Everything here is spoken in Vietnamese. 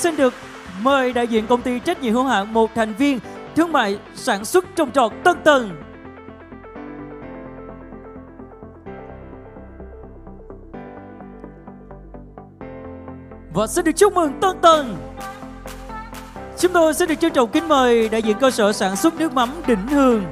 Xin được mời đại diện công ty trách nhiệm hữu hạn một thành viên thương mại sản xuất trồng trọt Tân Tần. Và xin được chúc mừng Tân Tần. Chúng tôi xin được trân trọng kính mời đại diện cơ sở sản xuất nước mắm Đỉnh Hương